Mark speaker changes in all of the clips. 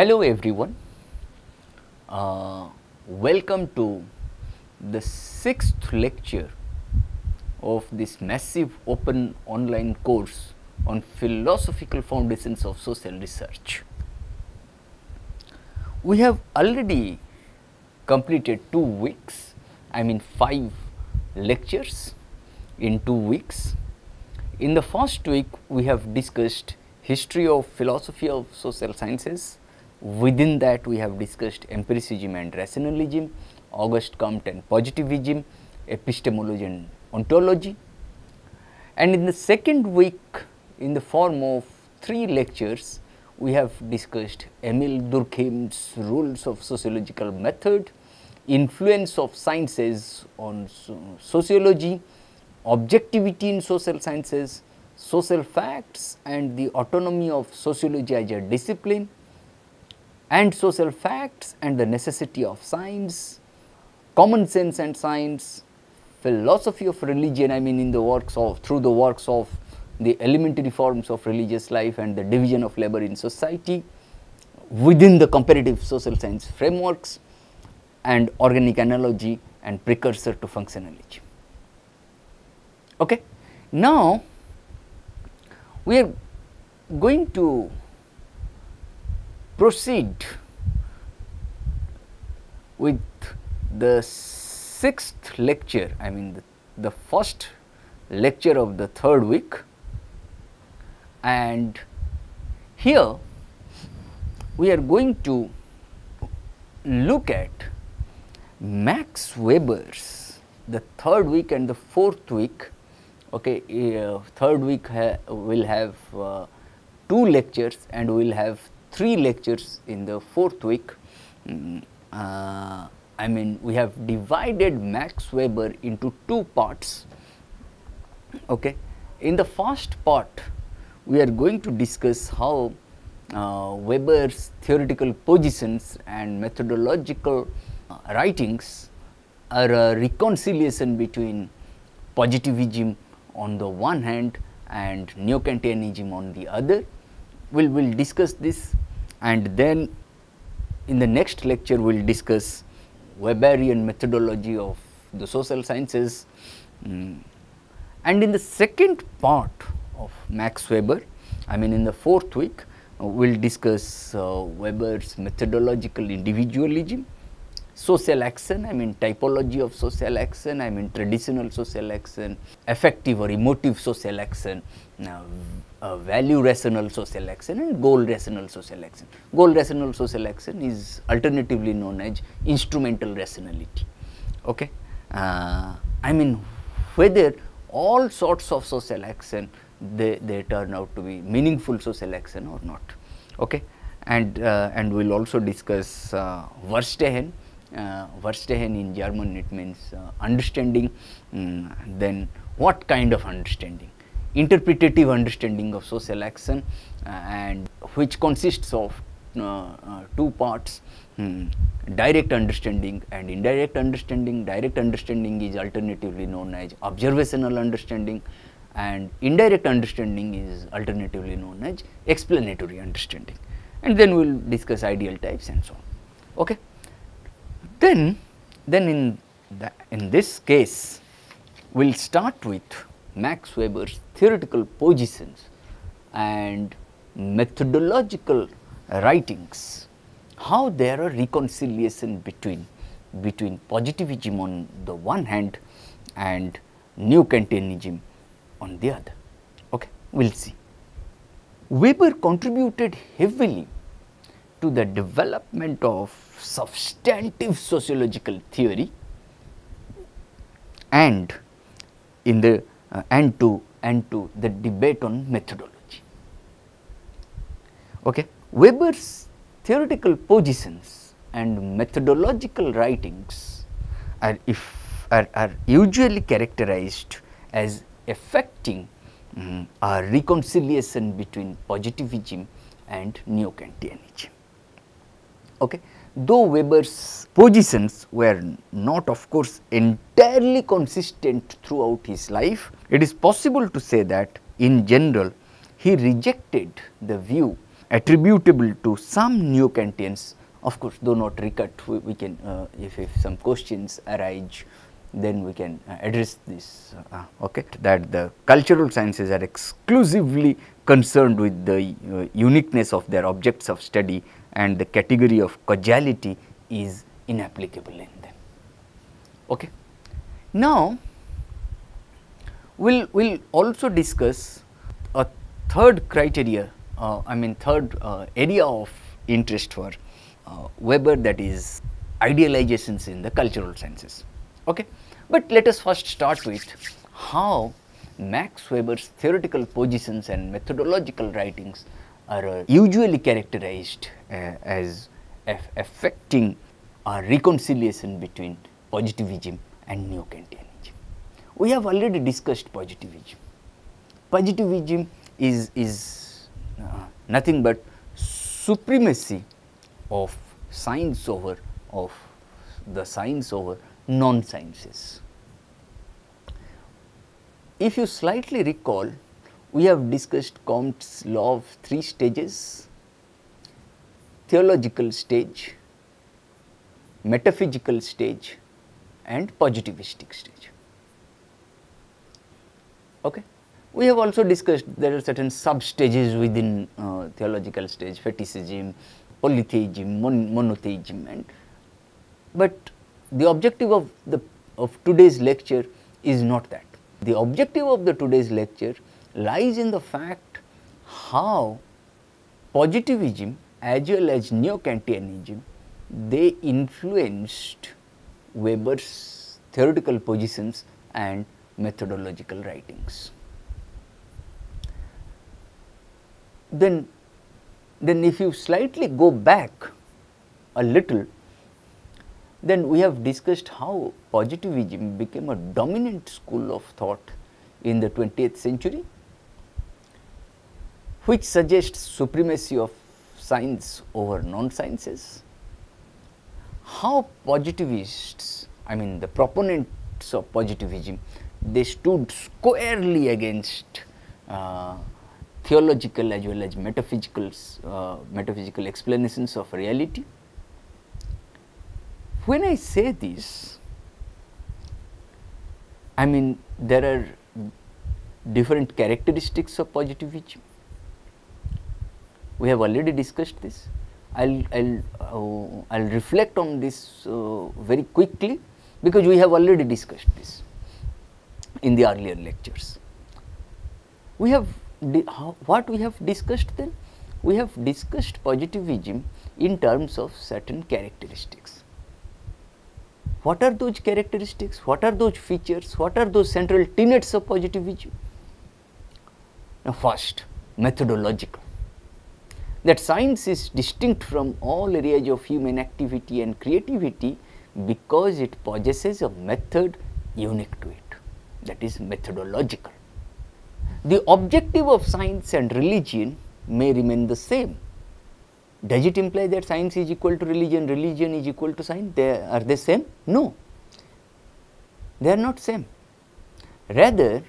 Speaker 1: Hello everyone, uh, welcome to the sixth lecture of this massive open online course on philosophical foundations of social research. We have already completed two weeks, I mean five lectures in two weeks. In the first week, we have discussed history of philosophy of social sciences. Within that, we have discussed empiricism and rationalism, Auguste Comte and positivism, epistemology and ontology. And in the second week, in the form of three lectures, we have discussed Emile Durkheim's rules of sociological method, influence of sciences on so sociology, objectivity in social sciences, social facts and the autonomy of sociology as a discipline and social facts and the necessity of science, common sense and science, philosophy of religion I mean in the works of through the works of the elementary forms of religious life and the division of labor in society within the comparative social science frameworks and organic analogy and precursor to functionalism. Okay. Now, we are going to proceed with the sixth lecture, I mean the, the first lecture of the third week. And here we are going to look at Max Weber's the third week and the fourth week. Okay uh, third week ha will have uh, two lectures and we will have three lectures in the fourth week. Mm, uh, I mean we have divided Max Weber into two parts. Okay? In the first part we are going to discuss how uh, Weber's theoretical positions and methodological uh, writings are a reconciliation between positivism on the one hand and neo-Kantianism on the other. We will we'll discuss this and then in the next lecture we will discuss Weberian methodology of the social sciences. Um, and in the second part of Max Weber, I mean in the fourth week, uh, we will discuss uh, Weber's methodological individualism, social action, I mean typology of social action, I mean traditional social action, affective or emotive social action, uh, value rational social action and goal rational social action. Goal rational social action is alternatively known as instrumental rationality. Okay? Uh, I mean whether all sorts of social action they, they turn out to be meaningful social action or not. Okay? And, uh, and we will also discuss uh, Verstehen, Verstehen in German it means uh, understanding, um, then what kind of understanding? Interpretative understanding of social action uh, and which consists of uh, uh, two parts hmm, direct understanding and indirect understanding. Direct understanding is alternatively known as observational understanding and indirect understanding is alternatively known as explanatory understanding and then we will discuss ideal types and so on. Okay. Then, then in, the, in this case we will start with Max Weber's theoretical positions and methodological writings, how there are reconciliation between, between positivism on the one hand and neo-Kantianism on the other. Okay, we will see. Weber contributed heavily to the development of substantive sociological theory and in the uh, and to and to the debate on methodology. Okay. Weber's theoretical positions and methodological writings are if are, are usually characterized as affecting um, a reconciliation between positivism and neo-Kantianism. Okay. Though Weber's positions were not of course entirely consistent throughout his life, it is possible to say that in general he rejected the view attributable to some neo-Kantians of course, though not Rickert we, we can uh, if, if some questions arise then we can uh, address this uh, okay? That the cultural sciences are exclusively concerned with the uh, uniqueness of their objects of study and the category of causality is inapplicable in them. Okay? Now we'll we'll also discuss a third criteria uh, i mean third uh, area of interest for uh, weber that is idealizations in the cultural sciences okay? But let us first start with how Max Weber's theoretical positions and methodological writings are usually characterized uh, as affecting a reconciliation between positivism and neo-Kantianism. We have already discussed positivism. Positivism is, is uh, nothing but supremacy of science over of the science over non-sciences. If you slightly recall, we have discussed Comte's law of three stages, theological stage, metaphysical stage and positivistic stage. Okay. We have also discussed there are certain sub stages within uh, theological stage, fetishism, polytheism, mon monotheism and but the objective of the of today's lecture is not that. The objective of the today's lecture lies in the fact how positivism as well as neo-Kantianism they influenced Weber's theoretical positions and methodological writings. Then, then if you slightly go back a little then we have discussed how positivism became a dominant school of thought in the 20th century, which suggests supremacy of science over non-sciences. How positivists, I mean the proponents of positivism, they stood squarely against uh, theological as well as metaphysical, uh, metaphysical explanations of reality when I say this, I mean there are different characteristics of positivism. We have already discussed this. I'll I'll uh, I'll reflect on this uh, very quickly because we have already discussed this in the earlier lectures. We have how, what we have discussed then? We have discussed positivism in terms of certain characteristics what are those characteristics? What are those features? What are those central tenets of positivism? Now, first methodological that science is distinct from all areas of human activity and creativity because it possesses a method unique to it that is methodological. The objective of science and religion may remain the same does it imply that science is equal to religion, religion is equal to science? They, are they same? No, they are not same. Rather,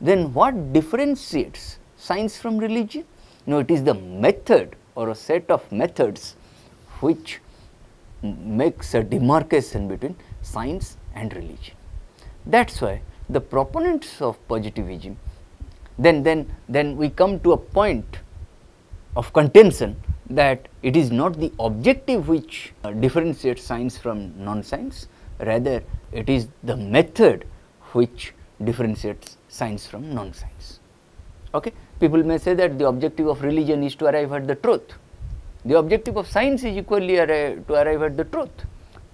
Speaker 1: then what differentiates science from religion? No, it is the method or a set of methods which makes a demarcation between science and religion. That is why the proponents of positivism, then, then, then we come to a point of contention that it is not the objective which uh, differentiates science from non-science, rather it is the method which differentiates science from non-science. Okay? People may say that the objective of religion is to arrive at the truth. The objective of science is equally to arrive at the truth,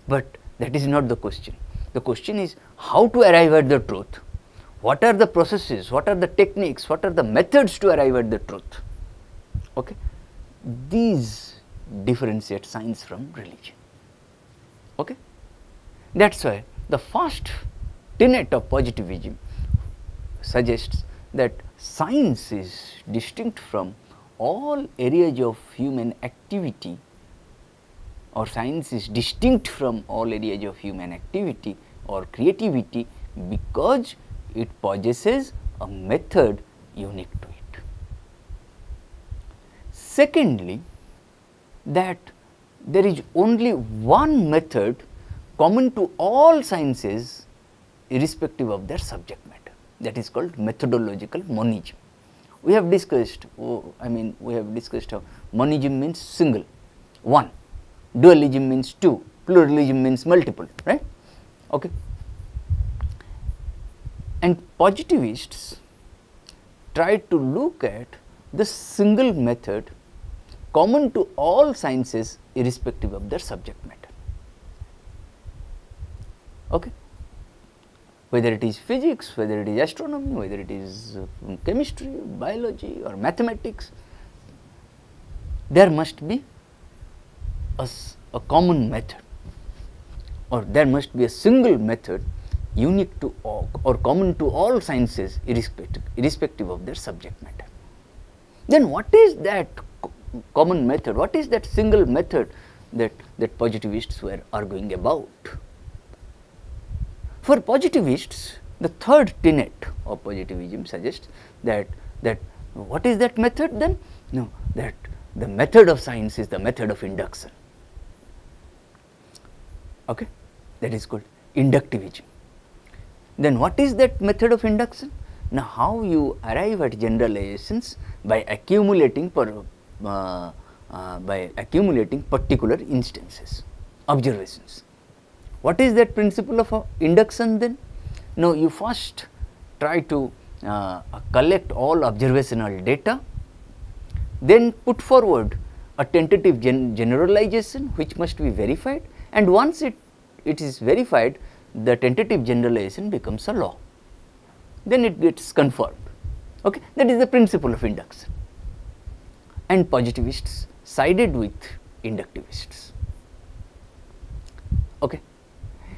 Speaker 1: but that is not the question. The question is how to arrive at the truth. What are the processes, what are the techniques, what are the methods to arrive at the truth. Okay? these differentiate science from religion. Okay? That is why the first tenet of positivism suggests that science is distinct from all areas of human activity or science is distinct from all areas of human activity or creativity because it possesses a method unique to it. Secondly, that there is only one method common to all sciences irrespective of their subject that is called methodological monism. We have discussed, oh, I mean we have discussed how monism means single, one, dualism means two, pluralism means multiple, right. Okay. And positivists try to look at the single method common to all sciences irrespective of their subject matter. Okay. Whether it is physics, whether it is astronomy, whether it is uh, chemistry, biology or mathematics, there must be a, a common method or there must be a single method unique to all or common to all sciences irrespective, irrespective of their subject matter. Then what is that common method, what is that single method that, that positivists were arguing about? For positivists, the third tenet of positivism suggests that, that what is that method then? No, that the method of science is the method of induction. Okay? That is called inductivism. Then what is that method of induction? Now, how you arrive at generalizations by accumulating per, uh, uh, by accumulating particular instances, observations. What is that principle of induction then? Now, you first try to uh, collect all observational data, then put forward a tentative gen generalization which must be verified and once it, it is verified the tentative generalization becomes a law, then it gets confirmed. Okay? That is the principle of induction and positivists sided with inductivists. Okay.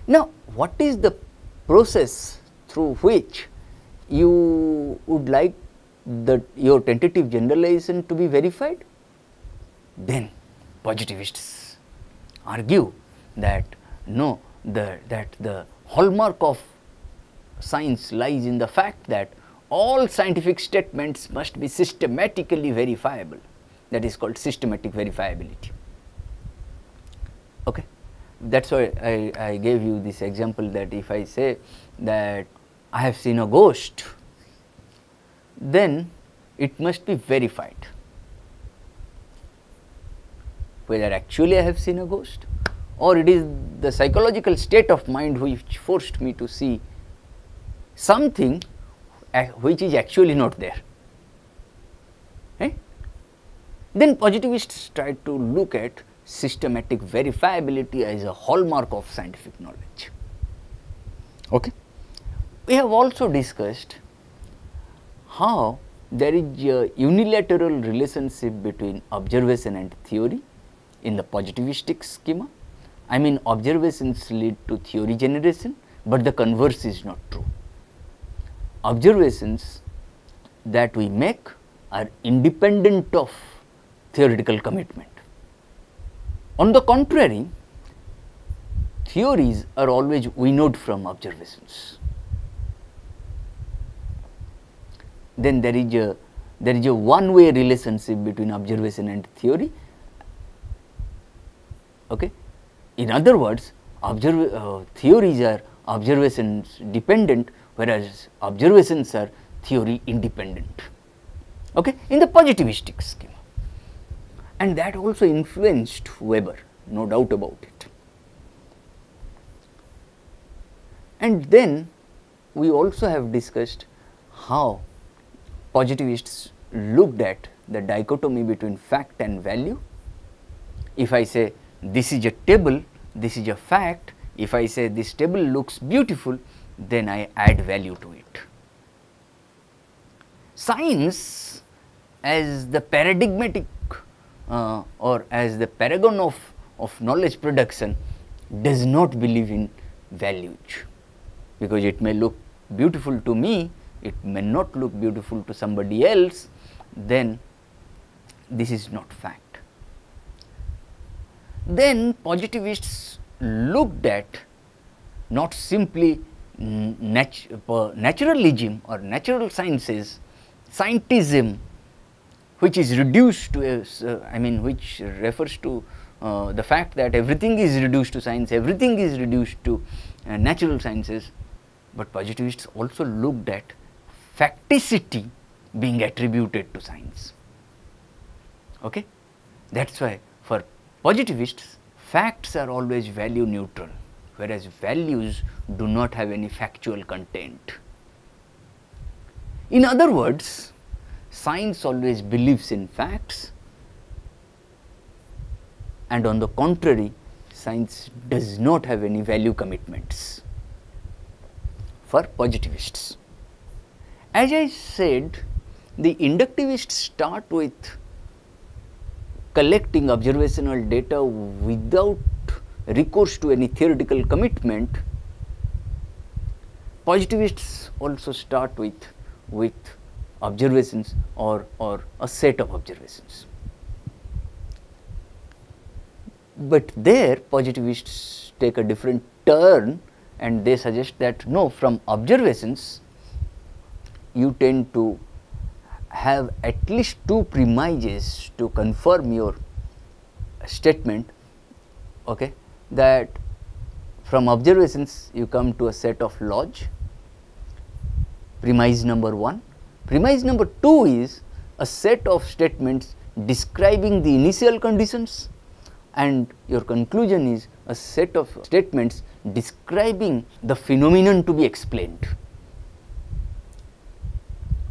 Speaker 1: Now, what is the process through which you would like your tentative generalization to be verified? Then positivists argue that no, the, that the hallmark of science lies in the fact that all scientific statements must be systematically verifiable that is called systematic verifiability. Okay. That is why I, I gave you this example that if I say that I have seen a ghost, then it must be verified whether actually I have seen a ghost or it is the psychological state of mind which forced me to see something eh, which is actually not there. Then positivists try to look at systematic verifiability as a hallmark of scientific knowledge. Okay. We have also discussed how there is a unilateral relationship between observation and theory in the positivistic schema. I mean observations lead to theory generation, but the converse is not true. Observations that we make are independent of theoretical commitment. On the contrary, theories are always winnowed from observations. Then there is a there is a one way relationship between observation and theory. Okay. In other words, observe, uh, theories are observations dependent, whereas observations are theory independent. Okay. In the positivistic scheme and that also influenced Weber, no doubt about it. And then we also have discussed how positivists looked at the dichotomy between fact and value. If I say this is a table, this is a fact, if I say this table looks beautiful, then I add value to it. Science as the paradigmatic uh, or as the paragon of, of knowledge production does not believe in values because it may look beautiful to me, it may not look beautiful to somebody else, then this is not fact. Then positivists looked at not simply nat naturalism or natural sciences, scientism which is reduced to a, uh, I mean which refers to uh, the fact that everything is reduced to science, everything is reduced to uh, natural sciences, but positivists also looked at facticity being attributed to science. Okay? That is why for positivists facts are always value neutral, whereas values do not have any factual content. In other words, science always believes in facts and on the contrary science does not have any value commitments for positivists. As I said the inductivists start with collecting observational data without recourse to any theoretical commitment, positivists also start with, with observations or, or a set of observations. But there positivists take a different turn and they suggest that no from observations you tend to have at least two premises to confirm your statement okay, that from observations you come to a set of laws premise number 1. Premise number 2 is a set of statements describing the initial conditions and your conclusion is a set of statements describing the phenomenon to be explained.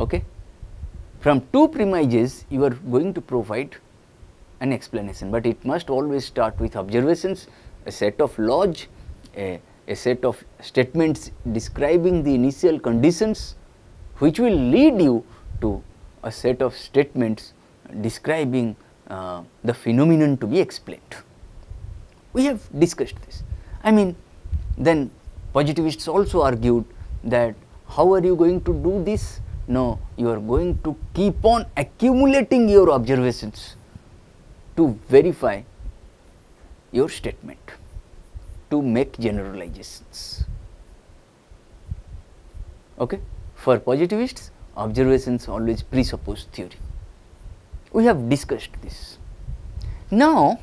Speaker 1: Okay. From two premises you are going to provide an explanation, but it must always start with observations, a set of laws, a, a set of statements describing the initial conditions which will lead you to a set of statements describing uh, the phenomenon to be explained. We have discussed this. I mean then positivists also argued that how are you going to do this? No, you are going to keep on accumulating your observations to verify your statement, to make generalizations. Okay? For positivists, observations always presuppose theory. We have discussed this. Now,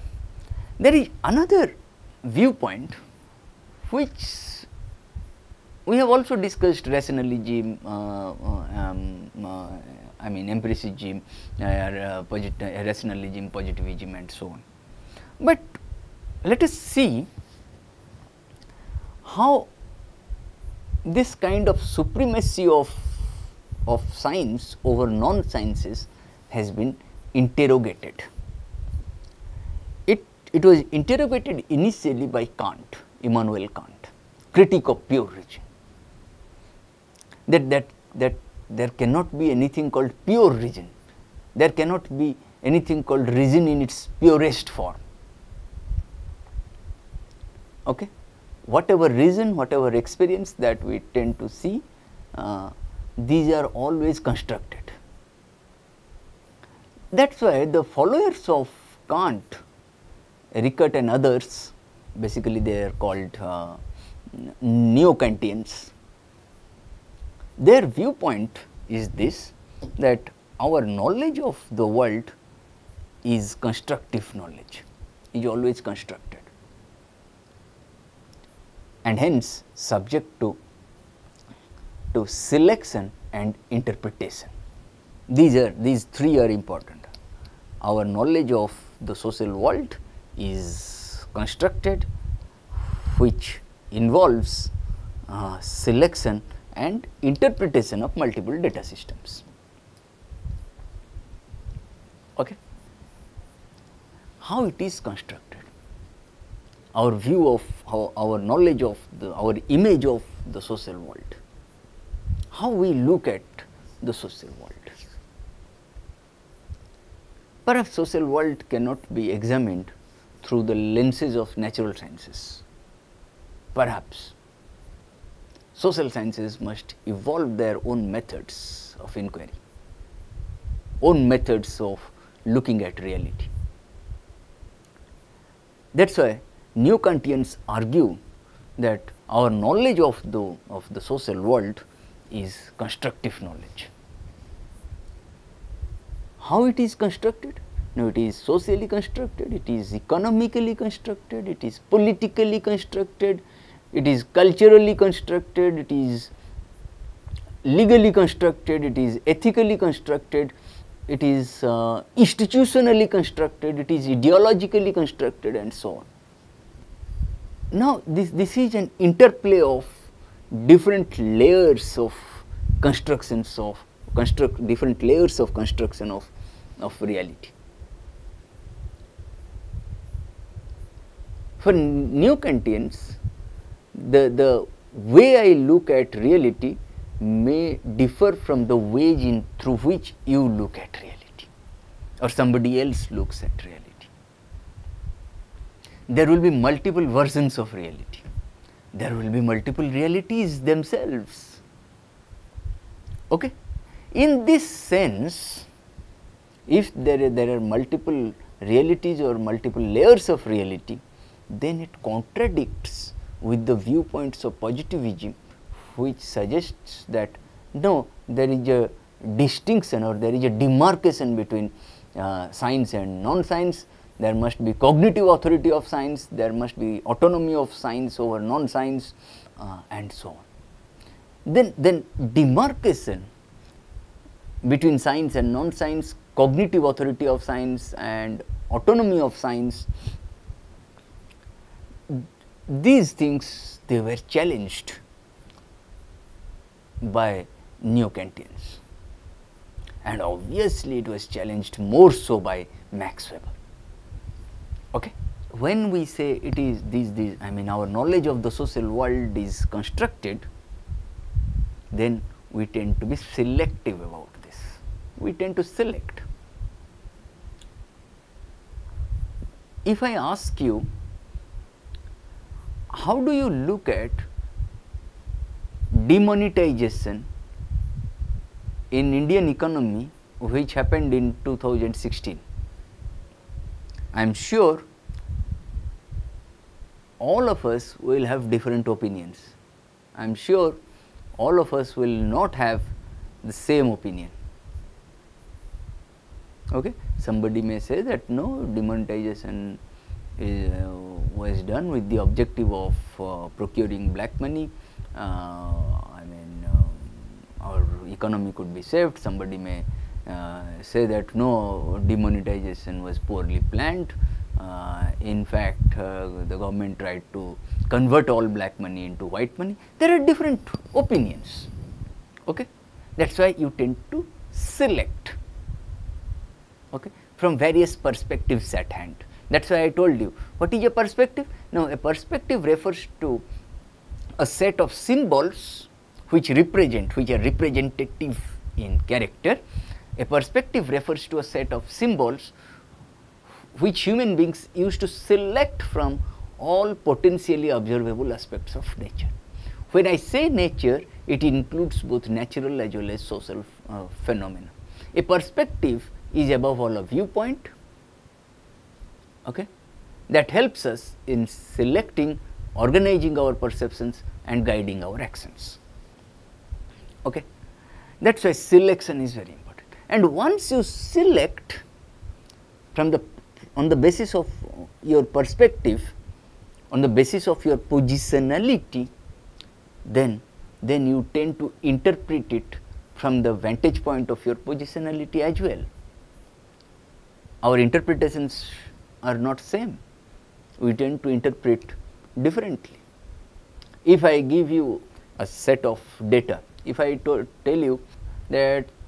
Speaker 1: there is another viewpoint which we have also discussed rationalism, uh, uh, um, uh, I mean empiricism, uh, uh, posit rationalism, positivism and so on. But let us see how this kind of supremacy of, of science over non-sciences has been interrogated. It, it was interrogated initially by Kant, Immanuel Kant, critic of pure reason that, that, that there cannot be anything called pure reason, there cannot be anything called reason in its purest form. Okay? Whatever reason, whatever experience that we tend to see, uh, these are always constructed. That is why the followers of Kant, Rickert and others, basically they are called uh, neo-Kantians, their viewpoint is this that our knowledge of the world is constructive knowledge, is always constructed and hence subject to, to selection and interpretation. These are these three are important. Our knowledge of the social world is constructed which involves uh, selection and interpretation of multiple data systems. Okay. How it is constructed? Our view of our knowledge of the, our image of the social world, how we look at the social world. Perhaps social world cannot be examined through the lenses of natural sciences, perhaps social sciences must evolve their own methods of inquiry, own methods of looking at reality. That is why Neo Kantians argue that our knowledge of the, of the social world is constructive knowledge. how it is constructed? No, it is socially constructed, it is economically constructed, it is politically constructed, it is culturally constructed, it is legally constructed, it is ethically constructed, it is uh, institutionally constructed, it is ideologically constructed and so on. Now, this, this is an interplay of different layers of constructions of construct different layers of construction of, of reality. For neo-Kantians, the, the way I look at reality may differ from the way in through which you look at reality or somebody else looks at reality. There will be multiple versions of reality. There will be multiple realities themselves. Okay? In this sense, if there, there are multiple realities or multiple layers of reality, then it contradicts with the viewpoints of positivism which suggests that no, there is a distinction or there is a demarcation between uh, science and non-science. There must be cognitive authority of science, there must be autonomy of science over non-science uh, and so on. Then, then demarcation between science and non-science, cognitive authority of science and autonomy of science, these things they were challenged by neo-Kantians and obviously it was challenged more so by Max Weber. Okay. When we say it is these, these I mean our knowledge of the social world is constructed, then we tend to be selective about this. We tend to select. If I ask you, how do you look at demonetization in Indian economy which happened in 2016. I am sure all of us will have different opinions. I am sure all of us will not have the same opinion. Okay? Somebody may say that no demonetization is, uh, was done with the objective of uh, procuring black money uh, I mean um, our economy could be saved. Somebody may say that no demonetization was poorly planned. Uh, in fact, the government tried to convert all black money into white money. There are different opinions. Okay, that's why you tend to select. Okay, from various perspectives at hand. That's why I told you what is a perspective. Now, a perspective refers to a set of symbols which represent, which are representative in character. A perspective refers to a set of symbols which human beings use to select from all potentially observable aspects of nature. When I say nature, it includes both natural as well as social uh, phenomena. A perspective is above all a viewpoint okay, that helps us in selecting organizing our perceptions and guiding our actions. Okay. That is why selection is very important. And once you select from the on the basis of your perspective, on the basis of your positionality, then then you tend to interpret it from the vantage point of your positionality as well. Our interpretations are not same. We tend to interpret differently. If I give you a set of data, if I tell you that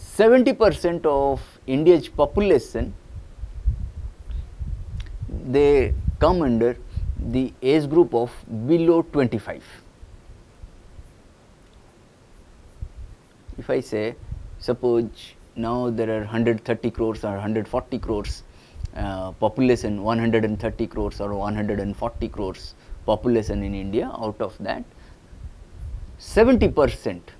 Speaker 1: 70 percent of India's population they come under the age group of below 25. If I say suppose now there are 130 crores or 140 crores uh, population 130 crores or 140 crores population in India out of that 70 percent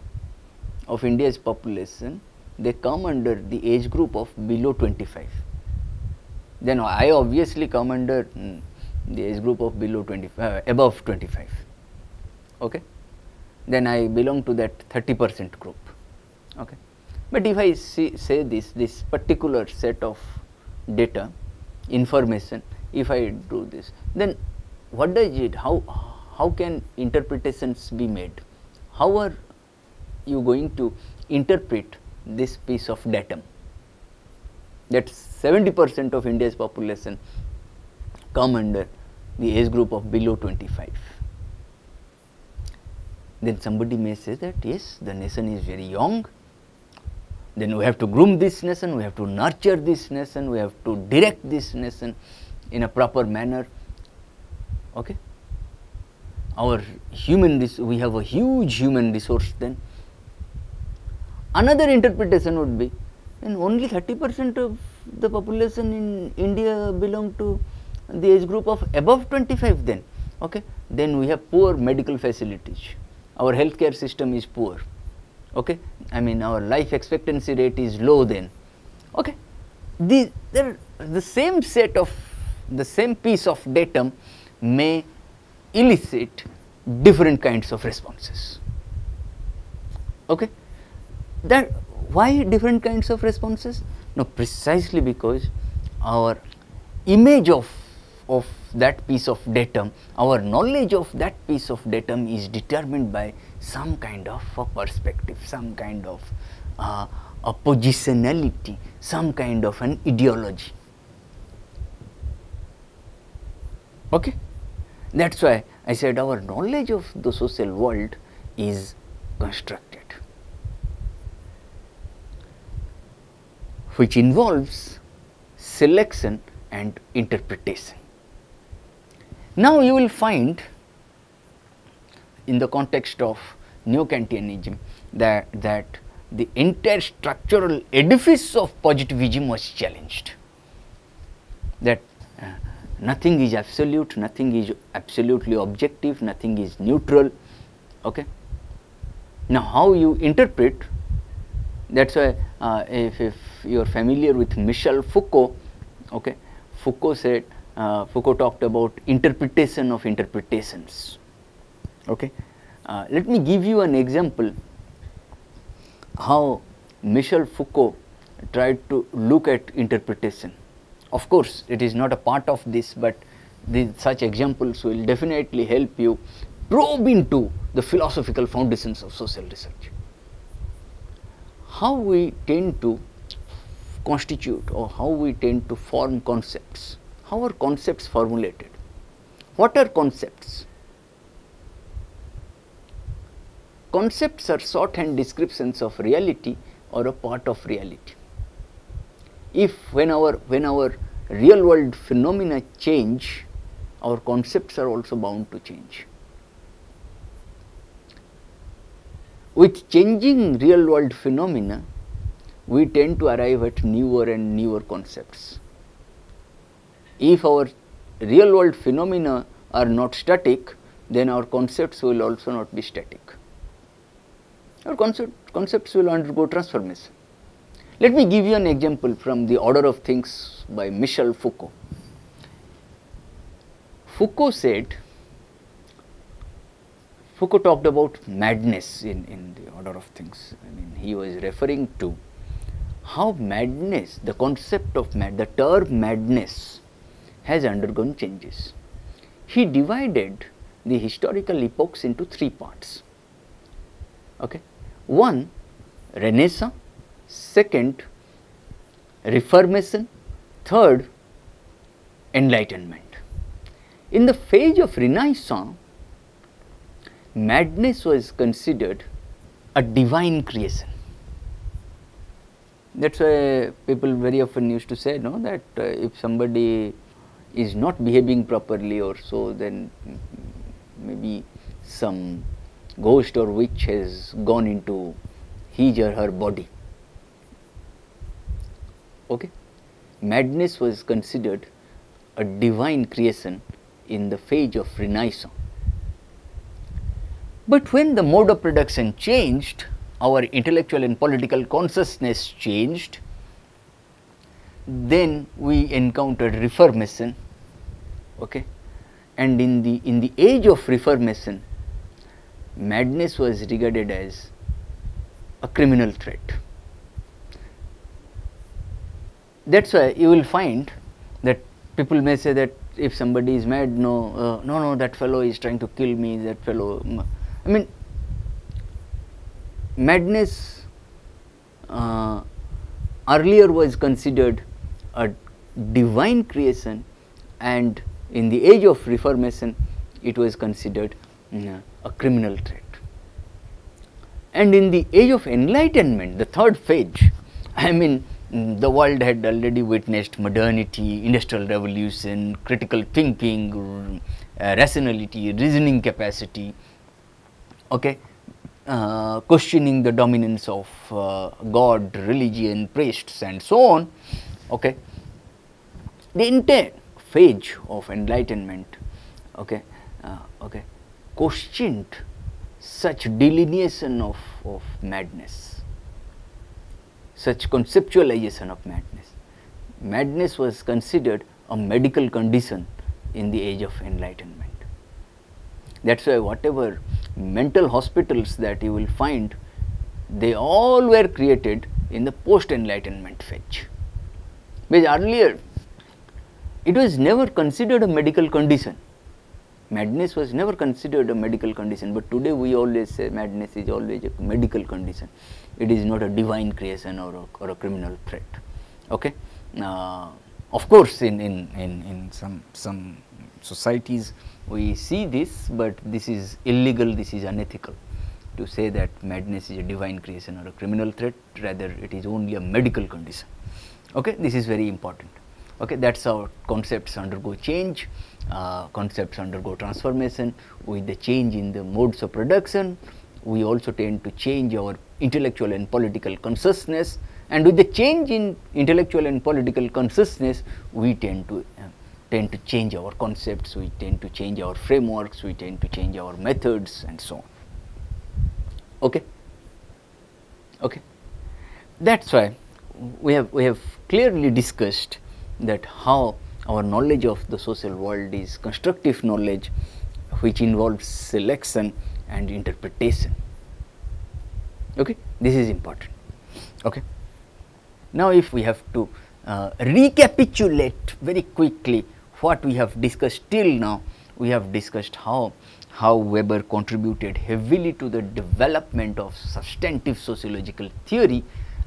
Speaker 1: of India's population they come under the age group of below 25. Then I obviously come under mm, the age group of below 25 uh, above 25 okay then I belong to that 30 percent group okay But if I see, say this, this particular set of data, information, if I do this, then what does it, how, how can interpretations be made? How are you going to interpret this piece of datum? That 70 percent of India's population come under the age group of below 25. Then somebody may say that yes, the nation is very young, then we have to groom this nation, we have to nurture this nation, we have to direct this nation in a proper manner. Okay? Our human, we have a huge human resource then. Another interpretation would be, and only 30 percent of the population in India belong to the age group of above 25 then, okay. Then we have poor medical facilities, our healthcare system is poor, okay. I mean our life expectancy rate is low then, okay. The, the same set of the same piece of datum may elicit different kinds of responses, okay. That why different kinds of responses? No, precisely because our image of, of that piece of datum, our knowledge of that piece of datum is determined by some kind of a perspective, some kind of uh, a positionality, some kind of an ideology. Okay? That is why I said our knowledge of the social world is constructed. Which involves selection and interpretation. Now, you will find in the context of neo-Kantianism that, that the entire structural edifice of positivism was challenged, that uh, nothing is absolute, nothing is absolutely objective, nothing is neutral. Okay. Now, how you interpret that is why uh, if, if you are familiar with Michel Foucault, okay, Foucault said, uh, Foucault talked about interpretation of interpretations. Okay. Uh, let me give you an example how Michel Foucault tried to look at interpretation. Of course, it is not a part of this, but such examples will definitely help you probe into the philosophical foundations of social research how we tend to constitute or how we tend to form concepts. How are concepts formulated? What are concepts? Concepts are shorthand descriptions of reality or a part of reality. If when our when our real world phenomena change, our concepts are also bound to change. With changing real world phenomena, we tend to arrive at newer and newer concepts. If our real world phenomena are not static, then our concepts will also not be static. Our concept, concepts will undergo transformation. Let me give you an example from the order of things by Michel Foucault. Foucault said Foucault talked about madness in, in the order of things. I mean, he was referring to how madness, the concept of mad, the term madness has undergone changes. He divided the historical epochs into three parts. Okay. One, Renaissance, second, Reformation, third, Enlightenment. In the phase of Renaissance, madness was considered a divine creation. That is why people very often used to say no that uh, if somebody is not behaving properly or so then maybe some ghost or witch has gone into his or her body. Okay? Madness was considered a divine creation in the phase of Renaissance. But when the mode of production changed, our intellectual and political consciousness changed, then we encountered reformation okay? And in the in the age of reformation madness was regarded as a criminal threat. That is why you will find that people may say that if somebody is mad, no, uh, no, no, that fellow is trying to kill me, that fellow, I mean, madness uh, earlier was considered a divine creation and in the age of reformation it was considered uh, a criminal trait. And in the age of enlightenment, the third phase, I mean the world had already witnessed modernity, industrial revolution, critical thinking, uh, rationality, reasoning capacity, okay, uh, questioning the dominance of uh, God, religion, priests and so on. Okay. The entire phase of enlightenment okay, uh, okay, questioned such delineation of, of madness, such conceptualization of madness. Madness was considered a medical condition in the age of enlightenment. That is why whatever mental hospitals that you will find, they all were created in the post enlightenment phase. Because earlier it was never considered a medical condition madness was never considered a medical condition, but today we always say madness is always a medical condition. It is not a divine creation or a, or a criminal threat. Okay. Uh, of course, in, in, in, in some, some societies we see this, but this is illegal, this is unethical to say that madness is a divine creation or a criminal threat, rather it is only a medical condition. Okay. This is very important. Okay. That is how concepts undergo change uh, concepts undergo transformation with the change in the modes of production. We also tend to change our intellectual and political consciousness and with the change in intellectual and political consciousness, we tend to uh, tend to change our concepts, we tend to change our frameworks, we tend to change our methods and so on. Okay. Okay. That is why we have we have clearly discussed that how our knowledge of the social world is constructive knowledge which involves selection and interpretation. Okay? This is important. Okay? Now, if we have to uh, recapitulate very quickly what we have discussed till now, we have discussed how how Weber contributed heavily to the development of substantive sociological theory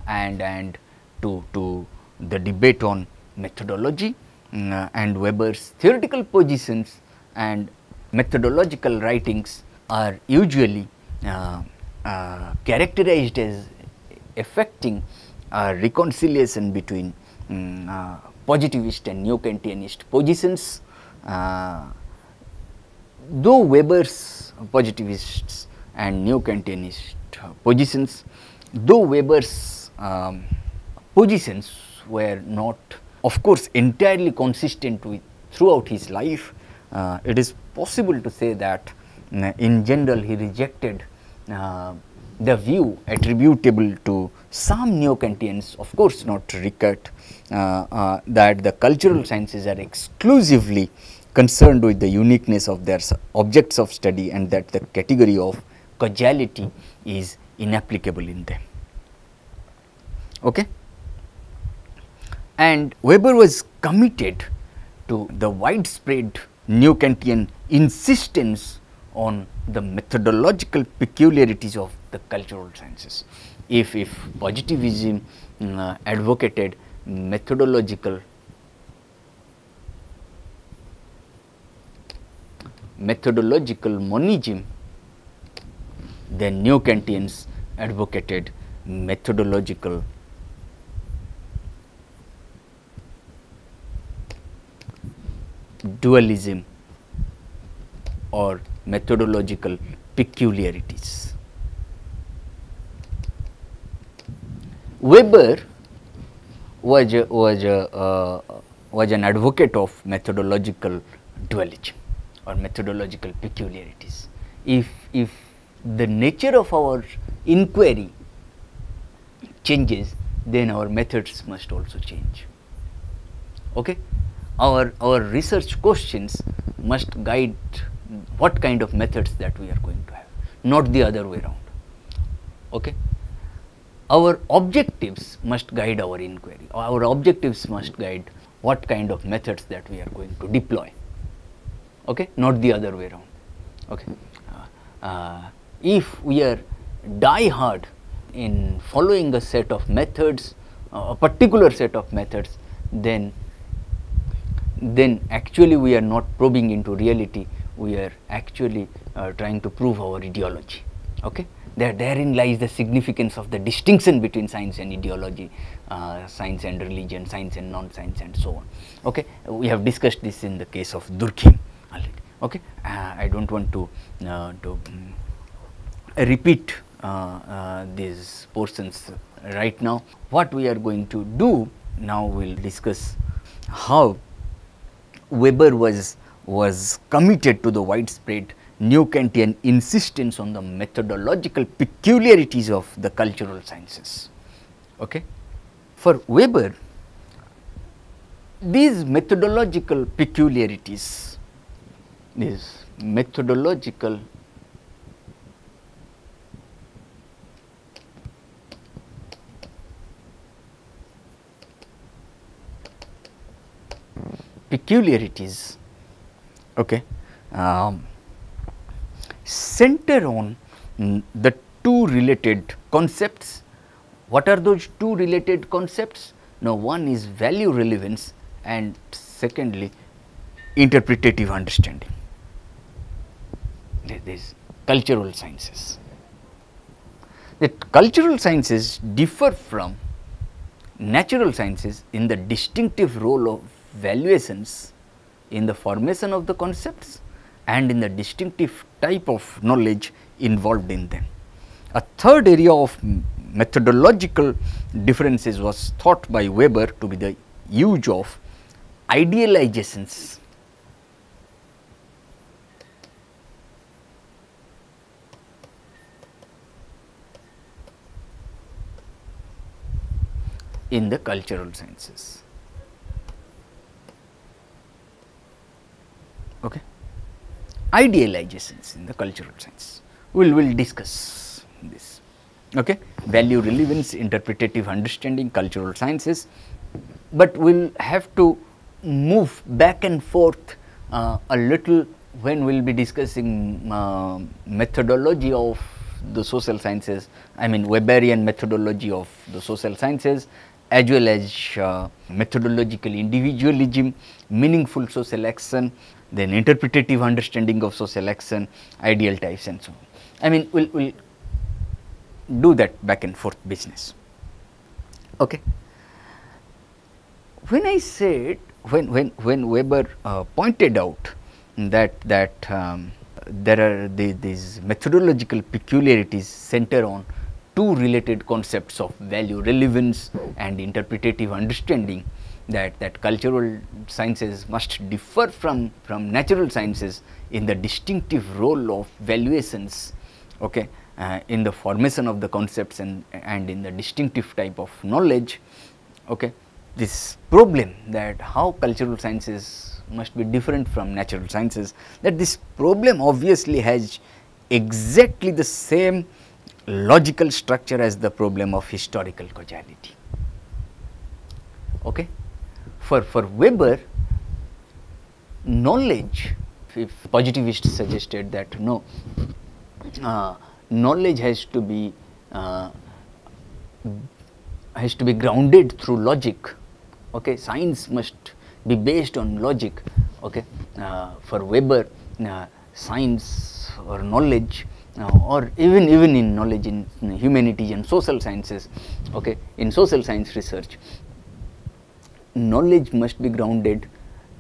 Speaker 1: and and to to the debate on methodology uh, and Weber's theoretical positions and methodological writings are usually uh, uh, characterized as affecting a reconciliation between um, positivist and neo-Kantianist positions. Uh, though Weber's positivists and neo-Kantianist positions, though Weber's um, positions were not of course entirely consistent with throughout his life. Uh, it is possible to say that uh, in general he rejected uh, the view attributable to some neo-Kantians of course not Rickert Uh, uh, that the cultural sciences are exclusively concerned with the uniqueness of their objects of study and that the category of causality is inapplicable in them. Okay and Weber was committed to the widespread neo Kantian insistence on the methodological peculiarities of the cultural sciences. If, if positivism mm, uh, advocated methodological. Methodological monism, then neo Kantians advocated methodological. Dualism or methodological peculiarities. Weber was was uh, was an advocate of methodological dualism or methodological peculiarities. If if the nature of our inquiry changes, then our methods must also change. Okay? our, our research questions must guide what kind of methods that we are going to have, not the other way around. Okay? Our objectives must guide our inquiry, our objectives must guide what kind of methods that we are going to deploy, okay? not the other way around. Okay. Uh, uh, if we are die hard in following a set of methods, uh, a particular set of methods, then then actually we are not probing into reality, we are actually uh, trying to prove our ideology. Okay? There, therein lies the significance of the distinction between science and ideology, uh, science and religion, science and non-science and so on. Okay? We have discussed this in the case of Durkheim already. Okay? Uh, I do not want to, uh, to um, repeat uh, uh, these portions right now. What we are going to do now we will discuss how Weber was, was committed to the widespread neo Kantian insistence on the methodological peculiarities of the cultural sciences. Okay. For Weber, these methodological peculiarities, these methodological peculiarities okay, um, center on the two related concepts. What are those two related concepts? Now, one is value relevance and secondly interpretative understanding. These cultural sciences. The cultural sciences differ from natural sciences in the distinctive role of valuations in the formation of the concepts and in the distinctive type of knowledge involved in them. A third area of methodological differences was thought by Weber to be the use of idealizations in the cultural sciences. okay. Idealizations in the cultural science. We will we'll discuss this. Okay. Value relevance, interpretative understanding, cultural sciences, but we will have to move back and forth uh, a little when we will be discussing uh, methodology of the social sciences, I mean Weberian methodology of the social sciences as well as uh, methodological individualism, meaningful social action, then interpretative understanding of social action, ideal types and so on. I mean we will we'll do that back and forth business. Okay. When I said when when when Weber uh, pointed out that that um, there are the, these methodological peculiarities center on two related concepts of value relevance and interpretative understanding that, that cultural sciences must differ from, from natural sciences in the distinctive role of valuations okay, uh, in the formation of the concepts and, and in the distinctive type of knowledge. Okay. This problem that how cultural sciences must be different from natural sciences that this problem obviously has exactly the same logical structure as the problem of historical causality. Okay for, for Weber knowledge if positivists suggested that no uh, knowledge has to be uh, has to be grounded through logic okay? Science must be based on logic okay? Uh, for Weber uh, science or knowledge uh, or even even in knowledge in, in humanities and social sciences okay? In social science research knowledge must be grounded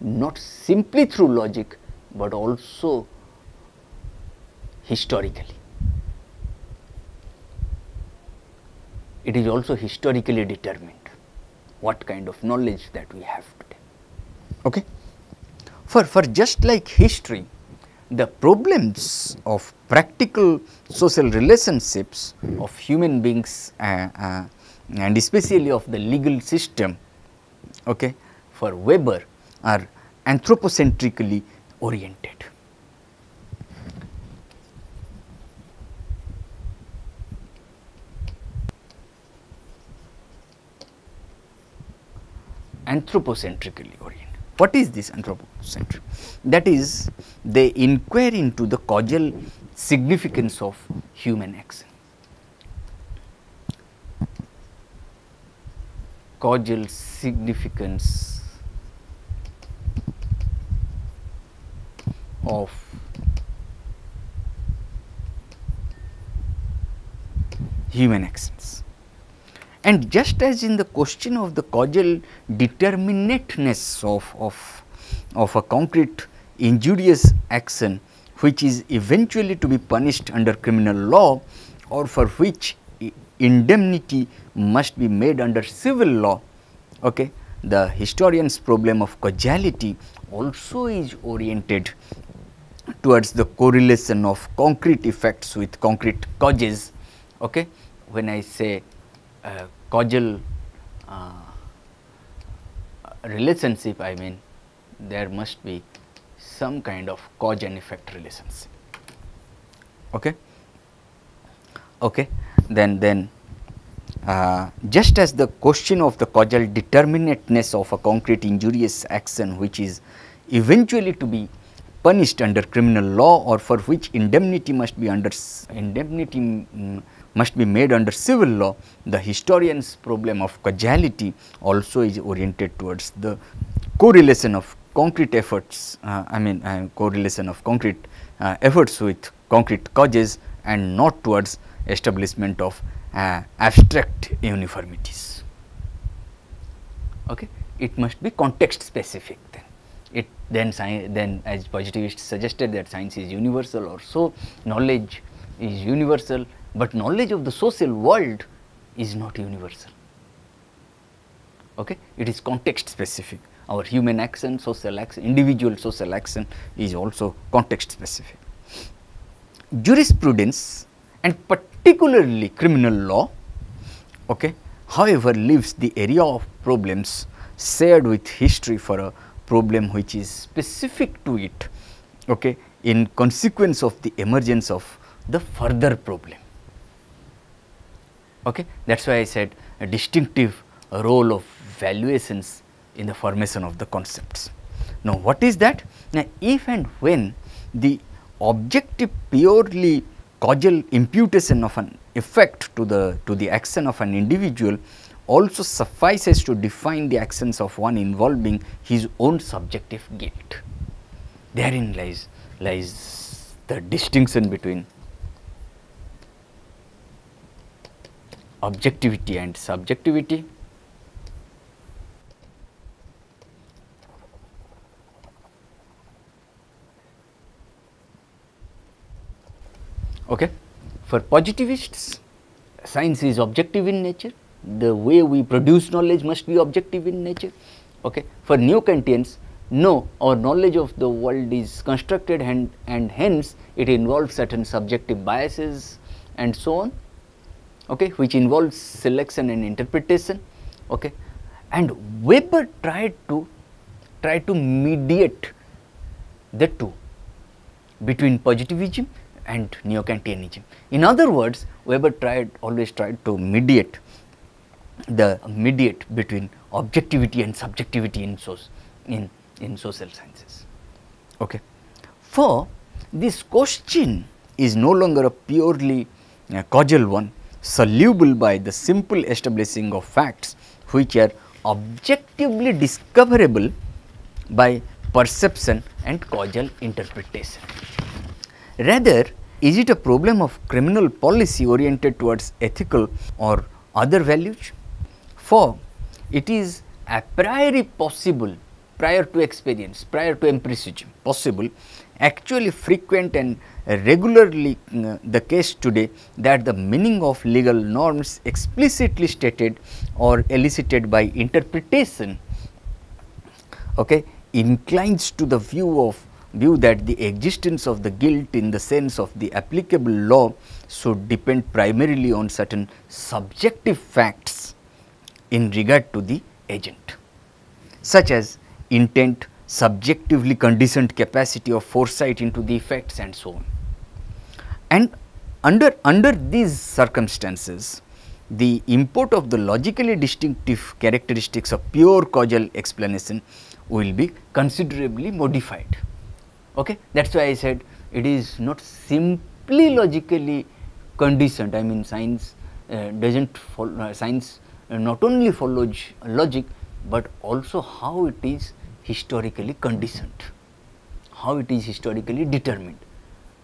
Speaker 1: not simply through logic, but also historically. It is also historically determined what kind of knowledge that we have today. Okay? For, for just like history, the problems of practical social relationships of human beings uh, uh, and especially of the legal system okay, for Weber are anthropocentrically oriented. anthropocentrically oriented. What is this anthropocentric? That is, they inquire into the causal significance of human action. Causal significance of human actions. And just as in the question of the causal determinateness of, of, of a concrete injurious action which is eventually to be punished under criminal law or for which indemnity must be made under civil law, okay, the historian's problem of causality also is oriented towards the correlation of concrete effects with concrete causes. Okay. When I say uh, causal uh, relationship, I mean there must be some kind of cause and effect relationship. Okay. Okay. Then, then uh, just as the question of the causal determinateness of a concrete injurious action which is eventually to be punished under criminal law or for which indemnity must be under indemnity um, must be made under civil law, the historian's problem of causality also is oriented towards the correlation of concrete efforts, uh, I mean uh, correlation of concrete uh, efforts with concrete causes and not towards establishment of uh, abstract uniformities. Okay. It must be context specific then it then then as positivists suggested that science is universal or so knowledge is universal, but knowledge of the social world is not universal. Okay? It is context specific. Our human action, social action, individual social action is also context specific. Jurisprudence and particularly criminal law, okay, however, leaves the area of problems shared with history for a problem which is specific to it okay, in consequence of the emergence of the further problem. Okay. That is why I said a distinctive role of valuations in the formation of the concepts. Now, what is that? Now, if and when the objective purely causal imputation of an effect to the to the action of an individual also suffices to define the actions of one involving his own subjective guilt. Therein lies, lies the distinction between objectivity and subjectivity. Okay. For positivists, science is objective in nature the way we produce knowledge must be objective in nature. Okay. For neo-Kantians, no, our knowledge of the world is constructed and, and hence it involves certain subjective biases and so on, okay, which involves selection and interpretation. Okay. And Weber tried to try to mediate the two between positivism and neo-Kantianism. In other words, Weber tried always tried to mediate the mediate between objectivity and subjectivity in, so, in, in social sciences. Okay. For this question is no longer a purely uh, causal one soluble by the simple establishing of facts which are objectively discoverable by perception and causal interpretation. Rather, is it a problem of criminal policy oriented towards ethical or other values? For it is a priori possible prior to experience, prior to empiricism possible, actually frequent and regularly uh, the case today that the meaning of legal norms explicitly stated or elicited by interpretation okay, inclines to the view of view that the existence of the guilt in the sense of the applicable law should depend primarily on certain subjective facts in regard to the agent, such as intent, subjectively conditioned capacity of foresight into the effects and so on. And under, under these circumstances, the import of the logically distinctive characteristics of pure causal explanation will be considerably modified. Okay? That is why I said it is not simply logically conditioned, I mean science uh, does not follow, uh, science uh, not only follows logic, but also how it is historically conditioned, how it is historically determined.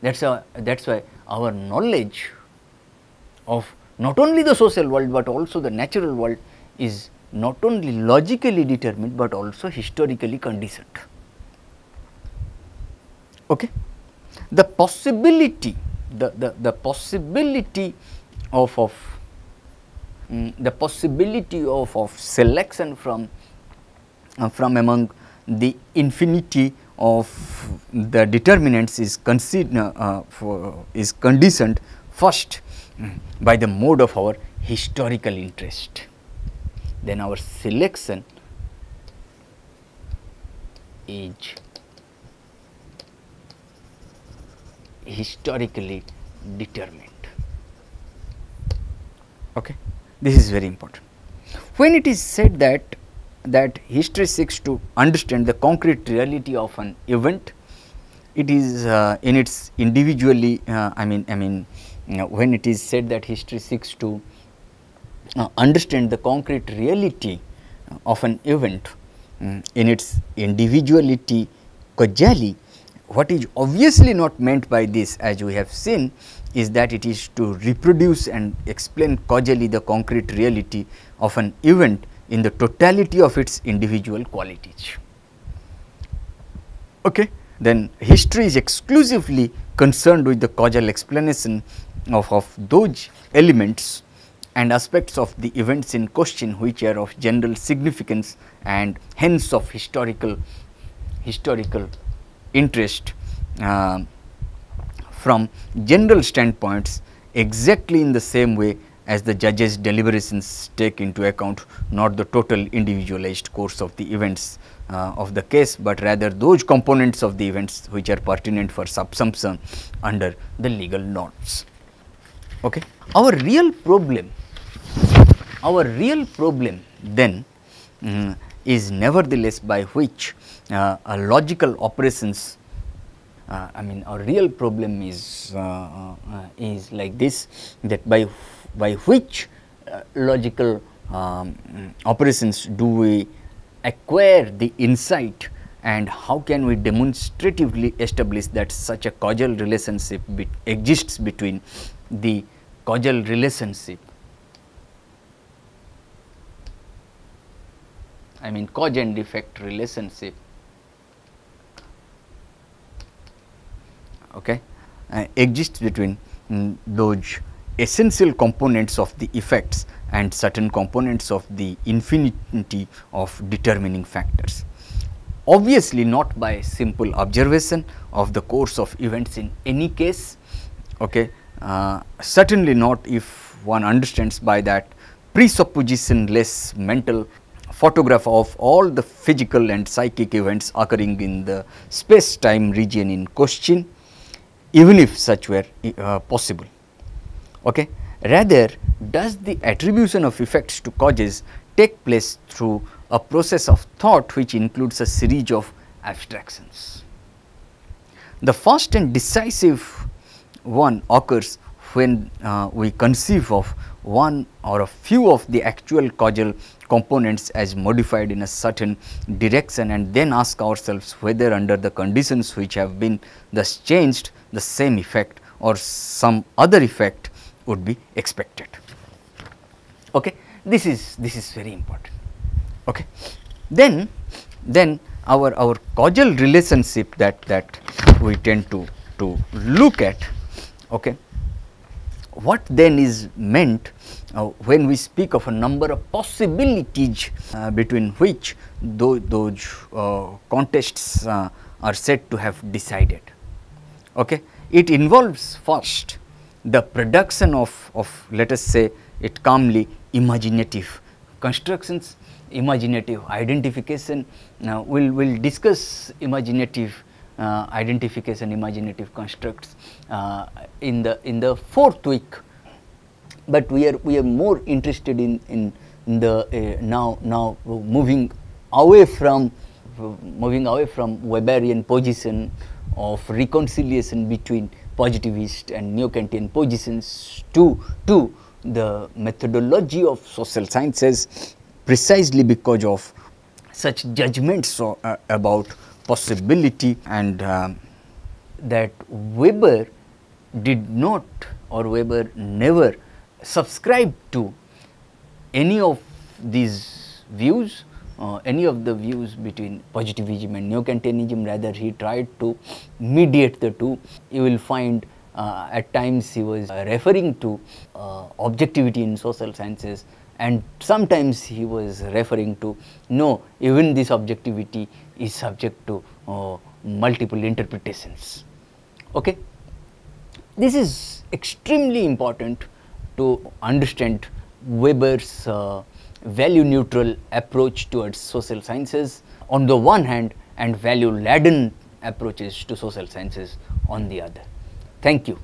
Speaker 1: That is that is why our knowledge of not only the social world, but also the natural world is not only logically determined, but also historically conditioned. Okay. The possibility, the, the, the possibility of, of um, the possibility of, of selection from, uh, from among the infinity of the determinants is, consider, uh, for, is conditioned first um, by the mode of our historical interest. Then our selection is historically determined. Okay. This is very important. When it is said that that history seeks to understand the concrete reality of an event, it is uh, in its individually uh, I mean I mean when it is said that history seeks to uh, understand the concrete reality of an event um, in its individuality causally what is obviously not meant by this as we have seen is that it is to reproduce and explain causally the concrete reality of an event in the totality of its individual qualities. Okay. Then history is exclusively concerned with the causal explanation of, of those elements and aspects of the events in question which are of general significance and hence of historical historical interest uh, from general standpoints exactly in the same way as the judge's deliberations take into account not the total individualized course of the events uh, of the case, but rather those components of the events which are pertinent for subsumption under the legal norms. Okay. Our real problem, our real problem then um, is nevertheless by which logical operations uh, I mean our real problem is uh, uh, is like this that by by which logical um, operations do we acquire the insight and how can we demonstratively establish that such a causal relationship be exists between the causal relationship I mean cause and effect relationship okay, uh, exists between um, those essential components of the effects and certain components of the infinity of determining factors. Obviously, not by simple observation of the course of events in any case, okay, uh, certainly not if one understands by that presuppositionless mental photograph of all the physical and psychic events occurring in the space time region in question even if such were uh, possible. Okay. Rather, does the attribution of effects to causes take place through a process of thought which includes a series of abstractions. The first and decisive one occurs when uh, we conceive of one or a few of the actual causal components as modified in a certain direction and then ask ourselves whether under the conditions which have been thus changed the same effect or some other effect would be expected. Okay. This is this is very important. Okay. Then then our our causal relationship that that we tend to to look at okay what then is meant uh, when we speak of a number of possibilities uh, between which those, those uh, contests uh, are said to have decided. Okay. It involves first the production of, of let us say it calmly imaginative constructions, imaginative identification. Now, we will we'll discuss imaginative uh, identification, imaginative constructs uh, in the in the fourth week but we are we are more interested in in, in the uh, now now moving away from moving away from Weberian position of reconciliation between positivist and neo-Kantian positions to to the methodology of social sciences precisely because of such judgments so, uh, about possibility and uh, that Weber did not or Weber never subscribed to any of these views, uh, any of the views between positivism and neo-Kantianism rather he tried to mediate the two. You will find uh, at times he was referring to uh, objectivity in social sciences and sometimes he was referring to no even this objectivity is subject to uh, multiple interpretations. Okay. This is extremely important to understand Weber's uh, value neutral approach towards social sciences on the one hand and value laden approaches to social sciences on the other. Thank you.